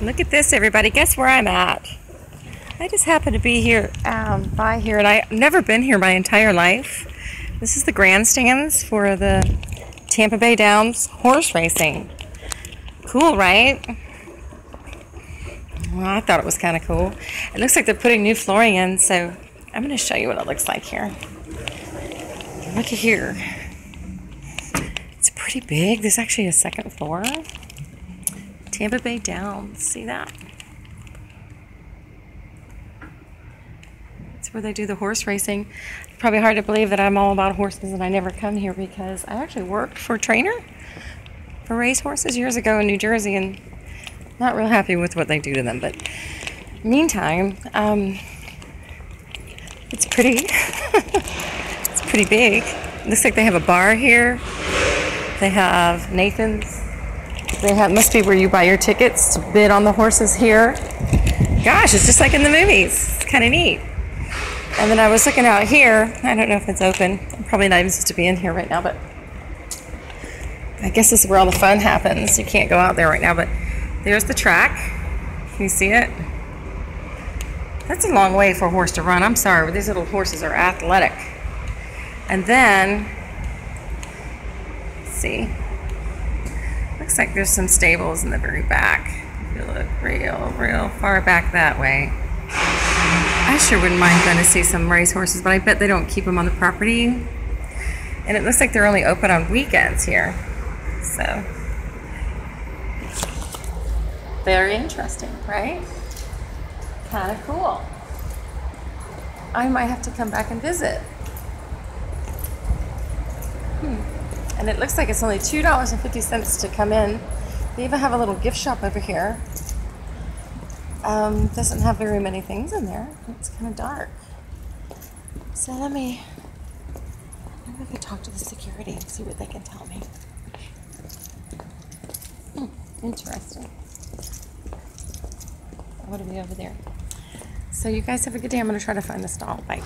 Look at this, everybody. Guess where I'm at? I just happen to be here, um, by here, and I've never been here my entire life. This is the grandstands for the Tampa Bay Downs horse racing. Cool, right? Well, I thought it was kind of cool. It looks like they're putting new flooring in, so I'm going to show you what it looks like here. Look at here. It's pretty big. There's actually a second floor. Tampa Bay Downs. See that? That's where they do the horse racing. Probably hard to believe that I'm all about horses and I never come here because I actually worked for a trainer for race horses years ago in New Jersey and not real happy with what they do to them. But meantime, um, it's pretty. it's pretty big. looks like they have a bar here. They have Nathan's they have must be where you buy your tickets to bid on the horses here. Gosh, it's just like in the movies. It's kind of neat. And then I was looking out here. I don't know if it's open. I'm probably not even supposed to be in here right now, but I guess this is where all the fun happens. You can't go out there right now, but there's the track. Can you see it? That's a long way for a horse to run. I'm sorry, but these little horses are athletic. And then, see, Looks like there's some stables in the very back. If you look real, real far back that way. I sure wouldn't mind going to see some race horses, but I bet they don't keep them on the property. And it looks like they're only open on weekends here. So, very interesting, right? Kind of cool. I might have to come back and visit. Hmm and it looks like it's only $2.50 to come in. They even have a little gift shop over here. Um, doesn't have very many things in there. It's kind of dark. So let me, I could talk to the security and see what they can tell me. Hmm, interesting. What are we over there? So you guys have a good day. I'm going to try to find the stall. Bye.